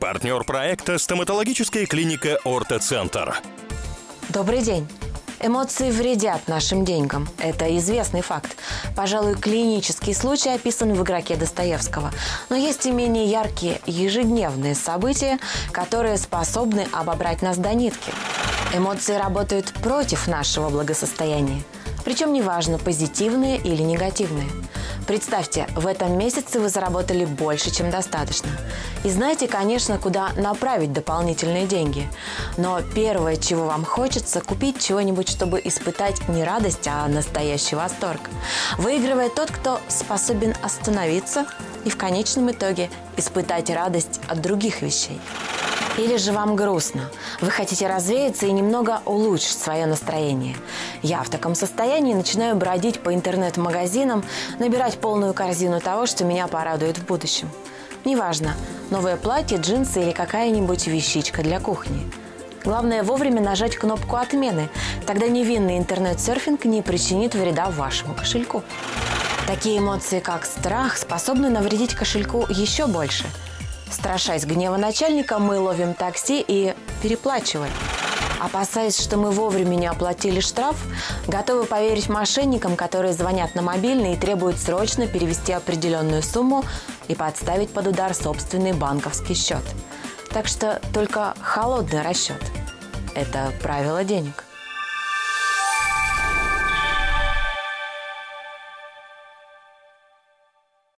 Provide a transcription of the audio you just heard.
Партнер проекта – стоматологическая клиника «Ортоцентр». Добрый день. Эмоции вредят нашим деньгам. Это известный факт. Пожалуй, клинический случай описан в игроке Достоевского. Но есть и менее яркие ежедневные события, которые способны обобрать нас до нитки. Эмоции работают против нашего благосостояния. Причем неважно, позитивные или негативные. Представьте, в этом месяце вы заработали больше, чем достаточно. И знаете, конечно, куда направить дополнительные деньги. Но первое, чего вам хочется, купить чего-нибудь, чтобы испытать не радость, а настоящий восторг. Выигрывает тот, кто способен остановиться и в конечном итоге испытать радость от других вещей. Или же вам грустно? Вы хотите развеяться и немного улучшить свое настроение. Я в таком состоянии начинаю бродить по интернет-магазинам, набирать полную корзину того, что меня порадует в будущем. Неважно, новое платье, джинсы или какая-нибудь вещичка для кухни. Главное вовремя нажать кнопку отмены. Тогда невинный интернет-серфинг не причинит вреда вашему кошельку. Такие эмоции, как страх, способны навредить кошельку еще больше – Страшась гнева начальника, мы ловим такси и переплачиваем. Опасаясь, что мы вовремя не оплатили штраф, готовы поверить мошенникам, которые звонят на мобильный и требуют срочно перевести определенную сумму и подставить под удар собственный банковский счет. Так что только холодный расчет – это правило денег.